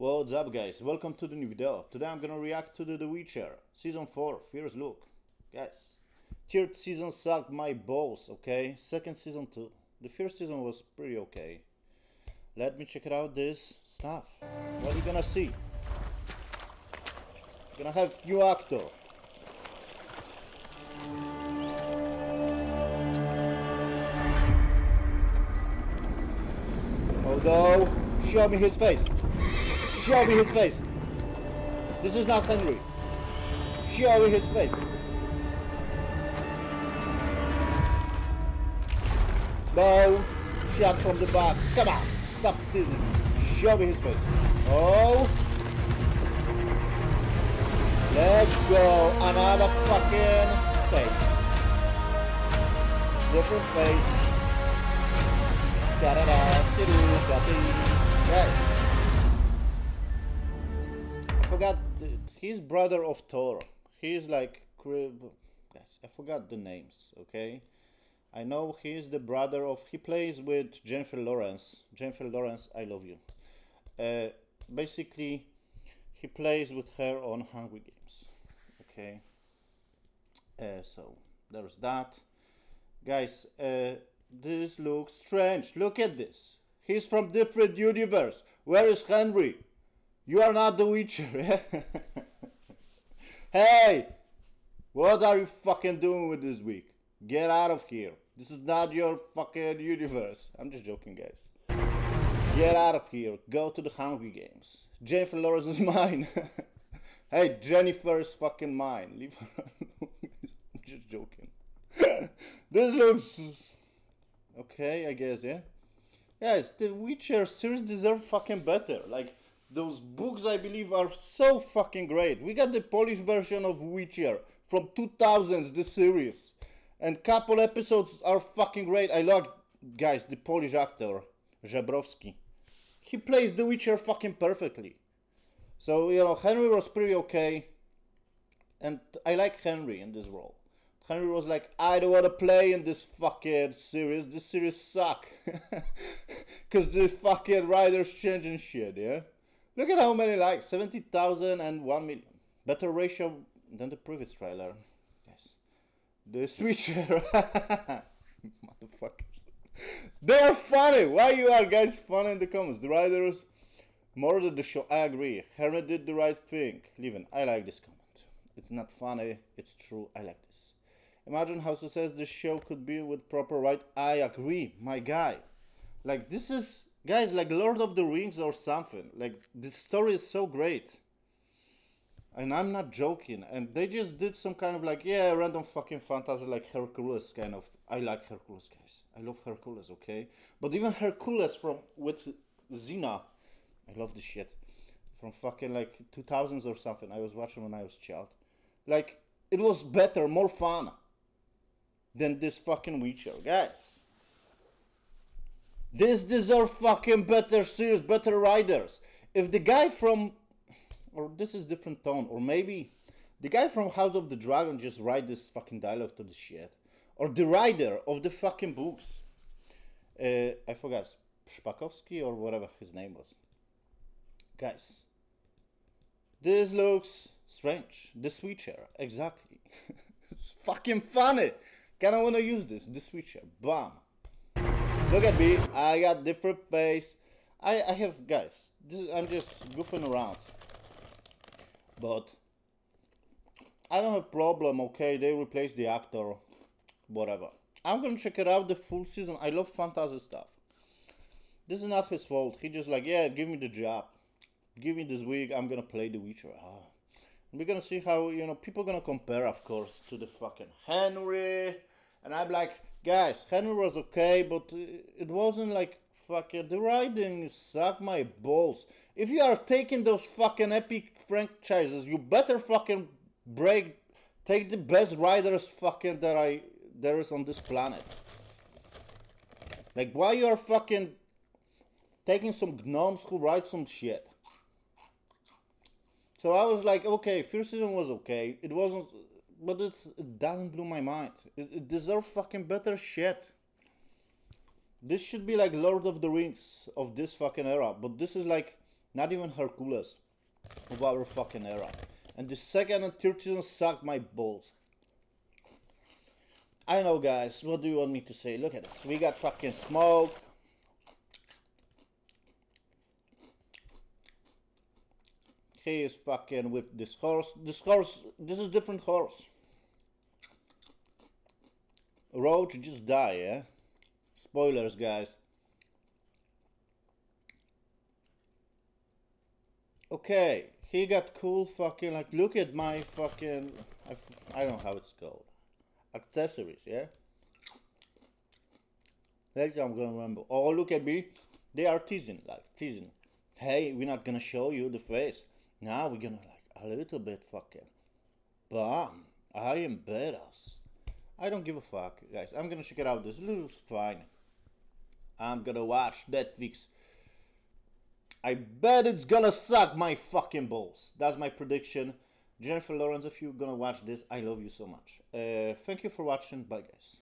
What's up guys, welcome to the new video. Today I'm gonna react to the The Witcher Season 4, First Look. Guys, third season sucked my balls, okay? Second season too. The first season was pretty okay. Let me check it out this stuff. What are we gonna see? Gonna have new actor. Although, show me his face. Show me his face. This is not Henry. Show me his face. No. Shot from the back. Come on. Stop teasing. Show me his face. Oh. Let's go. Another fucking face. Different face. Da da da. Da da Yes. Forgot. He's brother of Thor. He's like. I forgot the names. Okay. I know he's the brother of. He plays with Jennifer Lawrence. Jennifer Lawrence, I love you. Uh, basically, he plays with her on Hungry Games. Okay. Uh, so there's that. Guys, uh, this looks strange. Look at this. He's from different universe. Where is Henry? You are not the Witcher. hey, what are you fucking doing with this week? Get out of here. This is not your fucking universe. I'm just joking, guys. Get out of here. Go to the Hungry Games. Jennifer Lawrence is mine. hey, Jennifer is fucking mine. Leave her alone. I'm just joking. this looks okay, I guess, yeah. Guys, the Witcher series deserve fucking better. Like those books, I believe, are so fucking great. We got the Polish version of Witcher from 2000s, the series, and couple episodes are fucking great. I love, guys, the Polish actor Żebrowski. He plays the Witcher fucking perfectly. So you know, Henry was pretty okay, and I like Henry in this role. Henry was like, I don't want to play in this fucking series. This series suck. Because the fucking writers changing shit, yeah? Look at how many likes 70,000 and 1 million. Better ratio than the previous trailer. Yes. The Switcher. Motherfuckers. They are funny. Why you are guys funny in the comments? The writers more than the show. I agree. Henry did the right thing. Leaving. I like this comment. It's not funny. It's true. I like this. Imagine how success this show could be with proper right. I agree, my guy. Like this is guys like Lord of the Rings or something. Like this story is so great. And I'm not joking. And they just did some kind of like, yeah, random fucking fantasy like Hercules kind of. I like Hercules, guys. I love Hercules, okay? But even Hercules from with Xena, I love this shit. From fucking like 2000s or something. I was watching when I was child. Like, it was better, more fun than this fucking Witcher, guys. This deserve fucking better series, better writers. If the guy from, or this is different tone, or maybe the guy from House of the Dragon just write this fucking dialogue to the shit, or the writer of the fucking books. Uh, I forgot Sapkowski or whatever his name was. Guys, this looks strange. The switcher, exactly. it's fucking funny. Can I wanna use this, the switcher. Bam. Look at me. I got different face. I, I have guys. This I'm just goofing around. But I don't have problem. Okay, they replace the actor. Whatever. I'm gonna check it out the full season. I love fantasy stuff. This is not his fault. He just like yeah, give me the job. Give me this week. I'm gonna play The Witcher. Ah. We're gonna see how you know people gonna compare, of course, to the fucking Henry. And I'm like, guys, Henry was okay, but it wasn't like fucking the writing suck my balls. If you are taking those fucking epic franchises, you better fucking break, take the best writers fucking that I there is on this planet. Like, why you are fucking taking some gnomes who write some shit? So I was like, okay, first season was okay. It wasn't, but it, doesn't blow my mind. It, it deserves fucking better shit. This should be like Lord of the Rings of this fucking era, but this is like Not even Hercules of our fucking era. And the second and third season sucked my balls. I know, guys. What do you want me to say? Look at this. We got fucking smoke. He is fucking with this horse. This horse, this is different horse. Roach just die, yeah? Spoilers, guys. Okay, he got cool fucking, like, look at my fucking, I, f- I don't know how it's called. Accessories, yeah? Time I'm gonna remember. Oh, look at me. They are teasing, like, teasing. Hey, we're not gonna show you the face. Now we're gonna, like, a little bit fucking. Bam. I am badass. I don't give a fuck, guys. I'm gonna check it out. This looks fine. I'm gonna watch Netflix. I bet it's gonna suck my fucking balls. That's my prediction. Jennifer Lawrence, if you're gonna watch this, I love you so much. Uh, thank you for watching. Bye, guys.